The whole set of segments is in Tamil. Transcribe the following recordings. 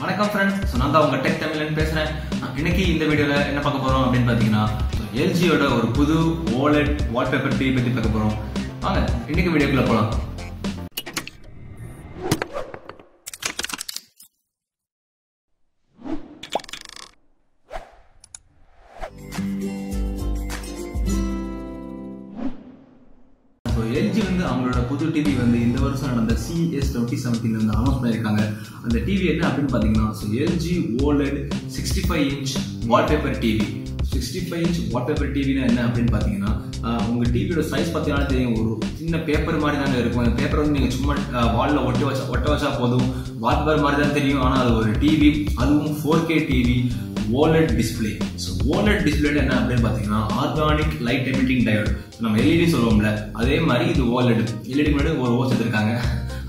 வணக்கம் ஃப்ரெண்ட்ஸ் ஸோ நான் தான் உங்க டெக் தமிழ்னு பேசுறேன். இன்னைக்கு இந்த வீடியோல என்ன பார்க்க போறோம் அப்படின்னு பாத்தீங்கன்னா எல்ஜியோட ஒரு புது வாலெட் வால்பேப்பர் டிவி பத்தி பார்க்க போறோம். வாங்க இன்னைக்கு வீடியோக்குள்ள போலாம். எல்ஜி வந்து அவங்களோட புது டிவி வந்து இந்த வருஷம் நடந்த சிஎஸ் டுவெண்ட்டி செவன்டீன் வந்து அனௌன்ஸ் பண்ணியிருக்காங்க. அந்த டிவி என்ன அப்படின்னு பார்த்தீங்கன்னா so LG OLED sixty five inch wallpaper TV sixty five inch wallpaper டிவினா என்ன அப்படின்னு பார்த்தீங்கன்னா உங்கள் டிவியோட சைஸ் பார்த்தீங்கன்னா தெரியும். ஒரு சின்ன பேப்பர் மாதிரி தாங்க இருக்கும். அந்த பேப்பர் வந்து நீங்கள் சும்மா வாலில் ஒட்டி வச்சா ஒட்ட வச்சா போதும். வால்பேப்பர் மாதிரி தான் தெரியும். ஆனால் அது ஒரு டிவி அதுவும் four K TV OLED display so OLED display என்ன அப்படின்னு பார்த்தீங்கன்னா ஆர்கானிக் லைட் எமிட்டிங் டயோட் நம்ம எல்இடி சொல்லுவோம்ல அதே மாதிரி இது ஓலட் எல்இடி முன்னாடி ஒரு ஓஸ் எடுத்திருக்காங்க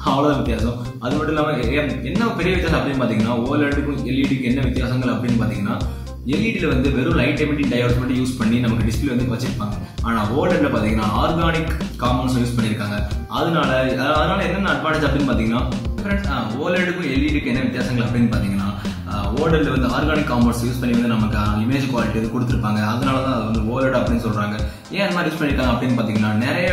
அவ்வளோதான் வித்தியாசம். அது மட்டும் இல்லாமல் என்ன பெரிய வித்தியாசம் அப்படின்னு பார்த்தீங்கன்னா ஓலெட்டுக்கும் எல்இடிக்கு என்ன வித்தியாசங்கள் அப்படின்னு பார்த்தீங்கன்னா எல்இடியில் வந்து வெறும் லைட் எமிட்டிங் டயோட்ஸ் மட்டும் யூஸ் பண்ணி நமக்கு டிஸ்பிளே வந்து வச்சிருப்பாங்க. ஆனால் ஓலெட்ல பார்த்தீங்கன்னா ஆர்கானிக் காம்பவுண்ட்ஸ் யூஸ் பண்ணியிருக்காங்க அதனால அதனால என்னென்ன அட்வான்டேஜ் அப்படின்னு பார்த்தீங்கன்னா ஃப்ரெண்ட்ஸ் ஓலெடுக்கும் எல்இடிக்கு என்ன வித்தியாசங்கள் அப்படின்னு பார்த்தீங்கன்னா ஓலெட்ல வந்து ஆர்கானிக் காம்பவுண்ட்ஸ் யூஸ் பண்ணி வந்து நமக்கு இமேஜ் குவாலிட்டி இது கொடுத்துருப்பாங்க. அதனால தான் அது வந்து ஓலட் அப்படின்னு சொல்கிறாங்க ஏன் அந்த மாதிரி யூஸ் பண்ணியிருக்காங்க அப்படின்னு பார்த்தீங்கன்னா நிறைய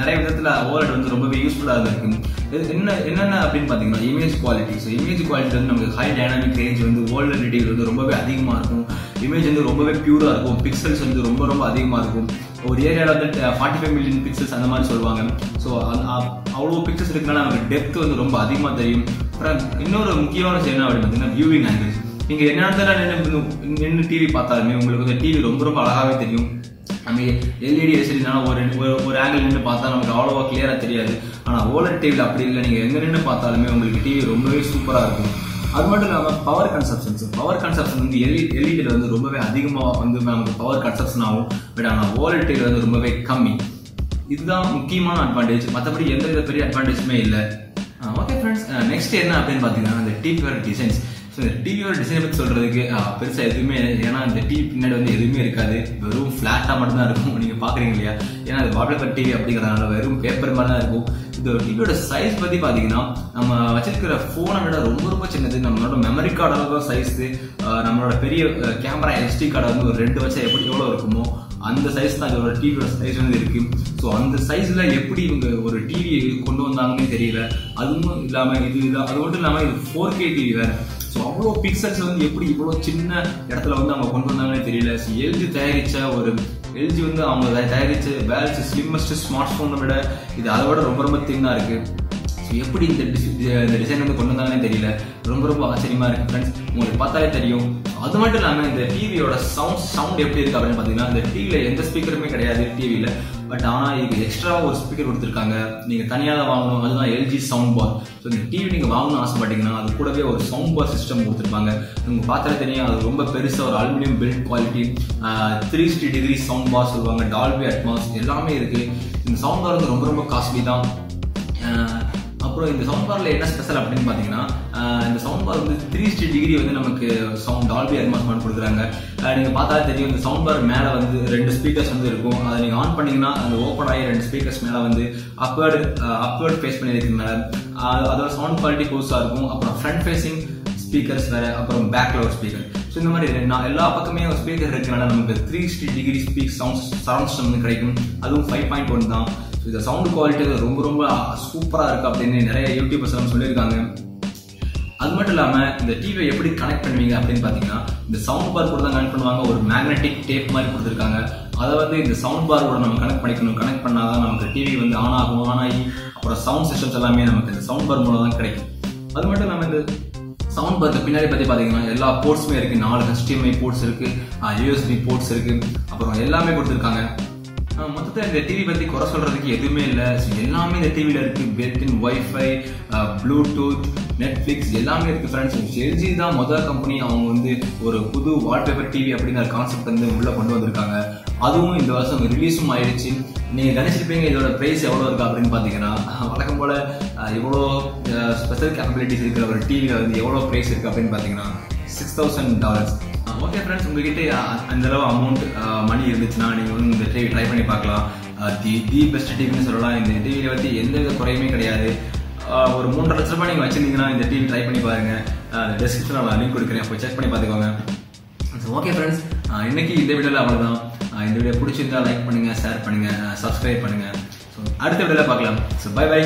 நிறைய விதத்தில் ஓலட் வந்து ரொம்பவே யூஸ்ஃபுல்லாக இருக்கு. இது என்ன என்னென்ன அப்படின்னு பார்த்தீங்கன்னா image quality so image quality வந்து நமக்கு ஹை டைனாமிக் ரேஞ்ச் வந்து ஓல்டு டீடைல் வந்து ரொம்பவே அதிகமாக இருக்கும். இமேஜ் வந்து ரொம்பவே பியூராக இருக்கும். பிக்சல்ஸ் வந்து ரொம்ப ரொம்ப அதிகமாக இருக்கும். ஒரு ஏரியாவில் வந்து ஃபார்ட்டி ஃபைவ் மில்லியன் பிக்சல்ஸ் அந்த மாதிரி சொல்லுவாங்க. ஸோ அவ்வளோ பிக்சர்ஸ் இருக்கனால நமக்கு டெப்த் வந்து ரொம்ப அதிகமாக தெரியும். அப்புறம் இன்னொரு முக்கியமான விஷயம் என்ன அப்படின்னு பார்த்தீங்கன்னா வியூவிங் ஆங்கிள்ஸ் நீங்கள் என்ன இடத்துல நின்று நின்று டிவி பார்த்தாலுமே உங்களுக்கு வந்து டிவி ரொம்ப ரொம்ப அழகாகவே தெரியும். நம்ம எல்இடி எஸ்எல்டினால ஒரு ஒரு- ஒரு ஆங்கிள் நின்று பார்த்தா நமக்கு அவ்வளோவா கிளியராக தெரியாது. ஆனால் ஓலட் டிவியில் அப்படி இல்லை. நீங்கள் எங்கே நின்று பார்த்தாலுமே உங்களுக்கு டிவி ரொம்பவே சூப்பராக இருக்கும். அது மட்டும் இல்லாமல் பவர் கன்சப்ஷன்ஸ் பவர் கன்சப்ஷன் வந்து எல்இ எல்இடியில் வந்து ரொம்பவே அதிகமாக வந்து நமக்கு பவர் கன்சப்ஷன் ஆகும். பட் ஆனால் ஓலட் டிவியில் வந்து ரொம்பவே கம்மி. இதுதான் முக்கியமான அட்வான்டேஜ் மற்றபடி எந்த வித பெரிய அட்வான்டேஜுமே இல்லை. ஓகே ஃப்ரெண்ட்ஸ் நெக்ஸ்ட் என்ன அப்படின்னு பார்த்தீங்கன்னா இந்த டிவியோட டிசைன்ஸ் ஸோ இந்த டிவியோட டிசைன் பற்றி சொல்கிறதுக்கு பெருசாக எதுவுமே இல்லை. ஏன்னா இந்த டிவி பின்னாடி வந்து எதுவுமே இருக்காது. வெறும் ஃப்ளாட்டாக மட்டும்தான் இருக்கும். நீங்கள் பார்க்குறீங்க இல்லையா? ஏன்னா அது வால்பேப்பர் டிவி அப்படிங்கிறதுனால வெறும் பேப்பர் மாதிரி தான் இருக்கும். இந்த டிவியோட சைஸ் பற்றி பார்த்தீங்கன்னா நம்ம வச்சிருக்கிற ஃபோனை விட ரொம்ப ரொம்ப சின்னது. நம்மளோட மெமரி கார்டு அளவுக்கு சைஸு நம்மளோட பெரிய கேமரா எஸ்டி கார்டை வந்து ஒரு ரெண்டு வச்சா எப்படி எவ்வளோ இருக்குமோ அந்த சைஸ் தான் அதோட டிவியோட சைஸ் வந்து இருக்கு. ஸோ அந்த சைஸ்ல எப்படி இவங்க ஒரு டிவியை கொண்டு வந்தாங்கன்னு தெரியல. அதுவும் இல்லாம இது அது மட்டும் இல்லாம இது ஃபோர் கே டிவி வேற. ஸோ அவ்வளோ பிக்சல்ஸ் வந்து எப்படி இவ்வளோ சின்ன இடத்துல வந்து அவங்க கொண்டு வந்தாங்கன்னு தெரியல. ஸோ எல்ஜி தயாரிச்ச ஒரு எல்ஜி வந்து அவங்க தயாரிச்ச வேல்ஸ் ஸ்லிம்மஸ்ட் ஸ்மார்ட் ஃபோனை விட இது அதை விட ரொம்ப ரொம்ப தின்னா இருக்கு. எப்படி இந்த இந்த டிசைன் வந்து கொண்டு வந்தாலே தெரியல. ரொம்ப ரொம்ப ஆச்சரியமா இருக்கு ஃப்ரெண்ட்ஸ் உங்களுக்கு பார்த்தாலே தெரியும். அது மட்டும் இல்லாமல் இந்த டிவியோட சவுண்ட் சவுண்ட் எப்படி இருக்கு அப்படின்னு பார்த்தீங்கன்னா இந்த டிவியில் எந்த ஸ்பீக்கருமே கிடையாது டிவியில் பட் ஆனால் இதுக்கு எக்ஸ்ட்ரா ஒரு ஸ்பீக்கர் கொடுத்துருக்காங்க. நீங்கள் தனியாக தான் வாங்கணும். அதுதான் எல்ஜி சவுண்ட் பார் ஸோ இந்த டிவி நீங்கள் வாங்கணும்னு ஆசைப்பட்டீங்கன்னா அது கூடவே ஒரு சவுண்ட் பார் சிஸ்டம் கொடுத்துருப்பாங்க. உங்களுக்கு பார்த்தாலே தெரியும் அது ரொம்ப பெருசாக ஒரு aluminium build quality three sixty degree sound bar சொல்லுவாங்க. டால்பி அட்மாஸ் எல்லாமே இருக்குது இந்த சவுண்ட் பார் வந்து ரொம்ப ரொம்ப காஸ்ட்லி தான். அப்புறம் இந்த சவுண்ட் பாரில் என்ன ஸ்பெஷல் அப்படின்னு பார்த்தீங்கன்னா இந்த சவுண்ட் பார் வந்து த்ரீ ஸ்டி டிகிரி வந்து நமக்கு சவுண்ட் டால்பி அட்மாஸ்மெண்ட் கொடுக்குறாங்க நீங்கள் பார்த்தா தெரியும் இந்த சவுண்ட் பார் மேலே வந்து ரெண்டு ஸ்பீக்கர்ஸ் வந்து இருக்கும். அதை நீங்கள் ஆன் பண்ணீங்கன்னா அந்த ஓப்பன் ஆகி ரெண்டு ஸ்பீக்கர்ஸ் மேலே வந்து அப்வேர்டு அப்வேர்டு ஃபேஸ் பண்ணியிருக்கீங்க மேலே. அதோட சவுண்ட் குவாலிட்டி புதுசாக இருக்கும். அப்புறம் ஃப்ரண்ட் ஃபேஸிங் ஸ்பீக்கர்ஸ் வேற அப்புறம் பேக்கில் ஒரு ஸ்பீக்கர் ஸோ இந்த மாதிரி நான் எல்லா பக்கமே ஒரு ஸ்பீக்கர் இருக்கனால நமக்கு three sixty degree speak sound surround system வந்து கிடைக்கும். அதுவும் ஃபைவ் பாயிண்ட் ஒன் தான். ஸோ இந்த சவுண்ட் குவாலிட்டி ரொம்ப ரொம்ப சூப்பராக இருக்கு அப்படின்னு நிறைய யூடியூபர்ஸ் எல்லாம் சொல்லியிருக்காங்க. அது மட்டும் இல்லாமல் இந்த டிவியை எப்படி கனெக்ட் பண்ணுவீங்க அப்படின்னு பார்த்தீங்கன்னா இந்த சவுண்ட் பார் கூட தான் கனெக்ட் பண்ணுவாங்க. ஒரு மேக்னெட்டிக் டேப் மாதிரி கொடுத்துருக்காங்க. அதை வந்து இந்த சவுண்ட் பார் கூட நம்ம கனெக்ட் பண்ணிக்கணும். கனெக்ட் பண்ணால் தான் நமக்கு டிவி வந்து ஆன் ஆகும் ஆன் ஆகி அப்புறம் சவுண்ட் சிஸ்டம்ஸ் எல்லாமே நமக்கு இந்த சவுண்ட் பார் மூலம் தான் கிடைக்கும். அது மட்டும் இல்லாமல் இந்த சவுண்ட் பார்த்து பின்னாடி பத்தி பாத்தீங்கன்னா எல்லா போர்ட்ஸுமே இருக்கு. நாலு ஹெச்டிஎம்ஐ போர்ட்ஸ் இருக்குது யூஎஸ்பி போர்ட்ஸ் இருக்கு. அப்புறம் எல்லாமே கொடுத்துருக்காங்க. ஆஹ் இந்த டிவி பத்தி குறை சொல்றதுக்கு எதுவுமே இல்லை. எல்லாமே இந்த டிவியில் இருக்கு. பெல்டின் வைஃபை ப்ளூடூத் நெட்ஃபிளிக்ஸ் எல்லாமே இருக்கு ஃப்ரெண்ட்ஸ் எல்ஜி தான் முதல் கம்பெனி அவங்க வந்து ஒரு புது வால்பேப்பர் டிவி அப்படிங்கிற கான்செப்ட் வந்து உள்ள கொண்டு வந்திருக்காங்க. அதுவும் இந்த வருஷம் ரிலீஸும் ஆயிடுச்சு. நீங்க கணிச்சிருப்பீங்க இதோட பிரைஸ் எவ்வளவு இருக்கு அப்படின்னு பாத்தீங்கன்னா வழக்கம் போல எவ்வளோ ஸ்பெஷல் கேப்பபிலிட்டிஸ் இருக்கிற ஒரு டிவியில் வந்து எவ்வளவு பிரைஸ் இருக்கு அப்படின்னு பாத்தீங்கன்னா six thousand dollars okay friends உங்ககிட்ட அந்த அளவு அமௌண்ட் மணி இருந்துச்சுன்னா நீங்க வந்து இந்த டிவி ட்ரை பண்ணி பார்க்கலாம். தி தி பெஸ்ட் டிவின்னு சொல்லலாம். இந்த டிவியில வந்து எந்த வித குறையுமே கிடையாது. ஒரு மூன்றரை லட்ச ரூபாய் நீங்க வச்சிருந்தீங்கன்னா இந்த டிவி ட்ரை பண்ணி பாருங்க. டிஸ்கிரிப்ஷனில் லிங்க் கொடுக்குறேன். அப்போ செக் பண்ணி பார்த்துக்கோங்க. ஸோ ஓகே ஃப்ரெண்ட்ஸ் இன்னைக்கு இந்த வீடியோவில் அவ்வளோதான் இந்த வீடியோ பிடிச்சிருந்தா லைக் பண்ணுங்க ஷேர் பண்ணுங்க சப்ஸ்கிரைப் பண்ணுங்க. ஸோ அடுத்த வீடியோவில் பார்க்கலாம். So by by